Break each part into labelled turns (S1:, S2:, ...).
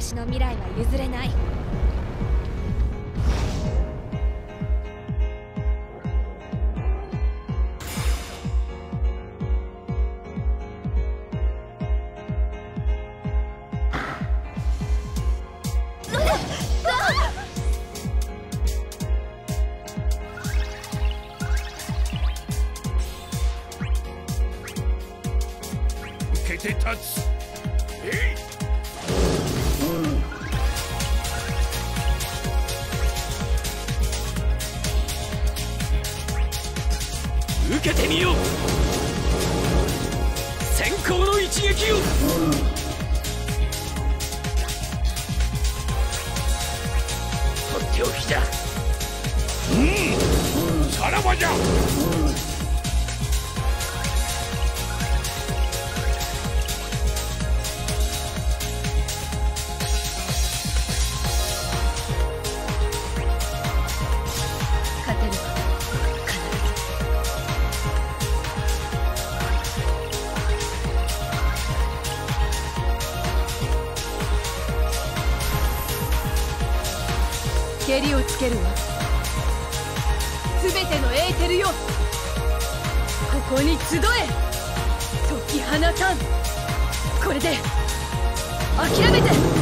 S1: 私の未来は譲れない。
S2: 受けて立つ。受けてみよう。先行の一撃を。とっておきだうん。さらばじゃ
S3: 蹴りをつけるわ。全てのエーテルよ。ここに集え。解き放たん。これで諦めて。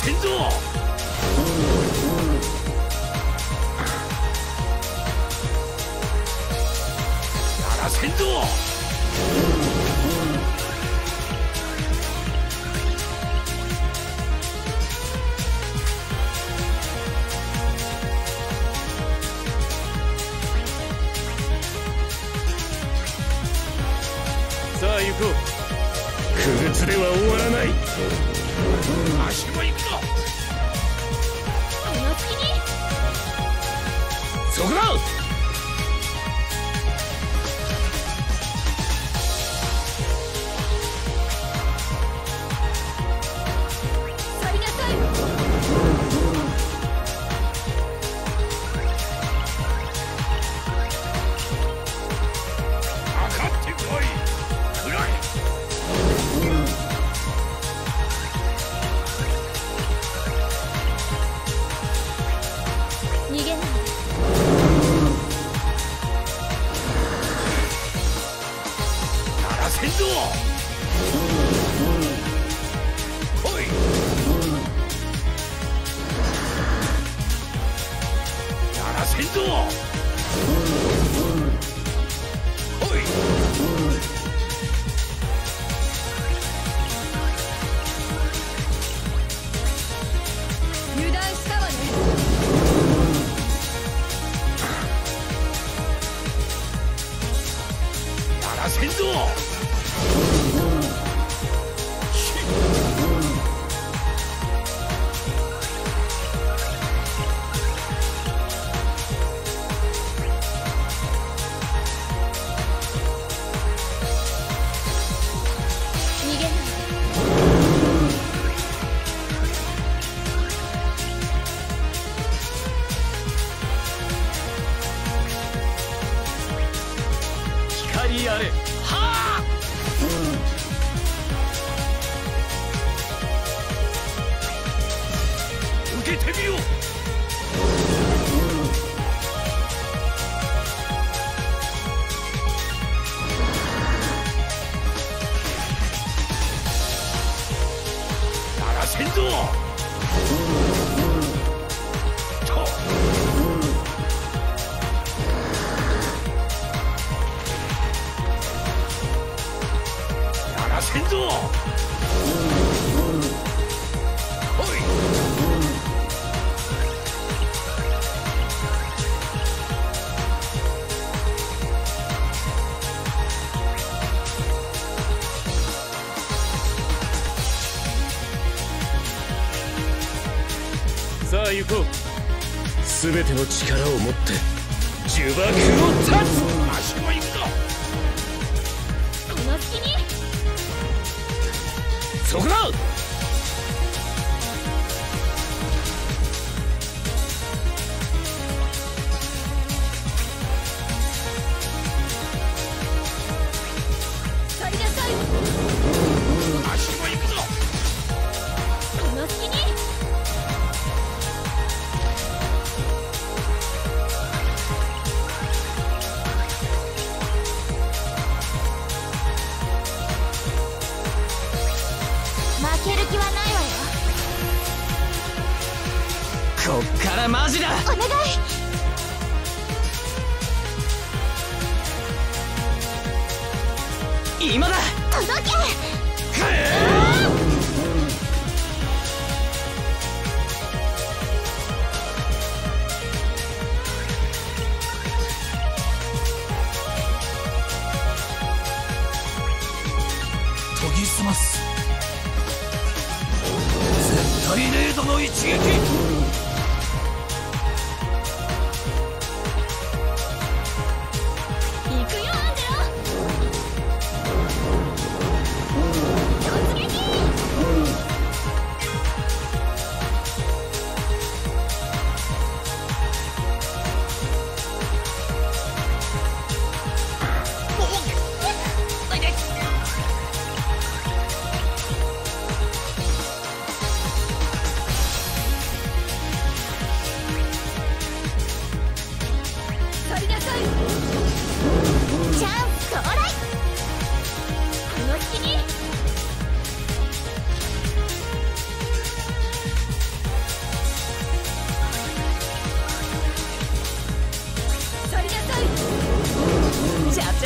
S2: せんぞならせんぞさあ行こう。不屈では終わらない。足も行くそ
S3: な
S2: らってみよう。あ行こう。全ての力を持って呪縛を断つ。足も行くぞ。
S1: この隙に
S2: そこだ
S4: 今だ。
S1: 届け。
S4: 研ぎ澄ます。絶対レードの一撃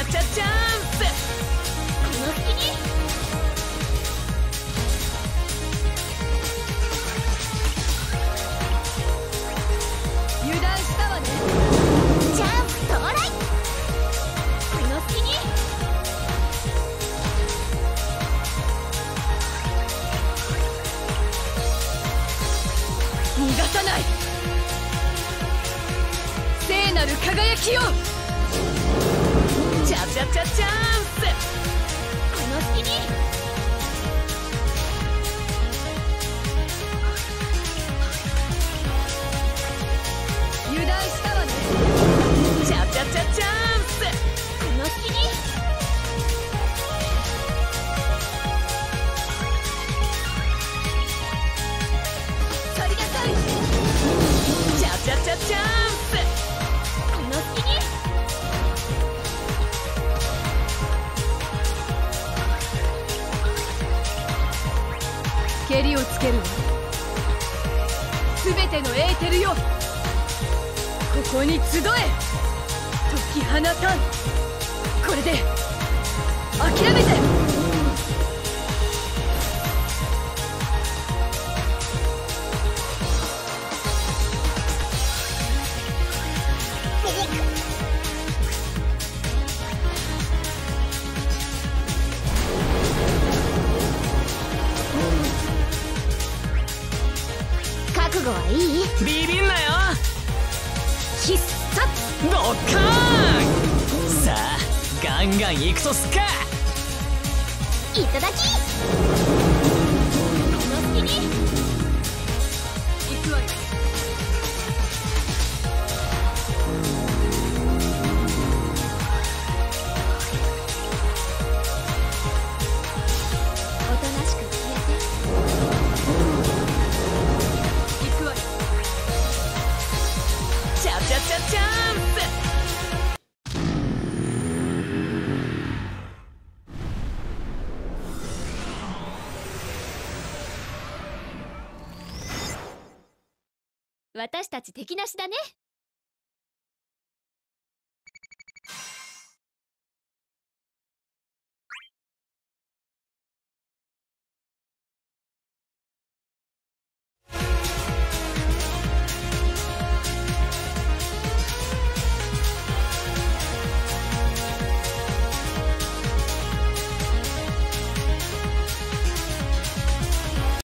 S1: チャ
S4: チャチャンス
S1: この隙に。
S3: 油断したわね。
S1: チャンス到来。この隙に。
S3: 逃がさない。聖なる輝きよ
S4: チャチャチャチャンス
S3: てるよ。ここに集え。解き放たん。これで諦めて。
S1: いい
S4: ビビんなよ。
S1: 必殺。
S4: ドッカーンさあガンガン行くとすっか。
S1: いただき。この隙に。
S3: 行くわよ
S1: 私たち敵なしだね。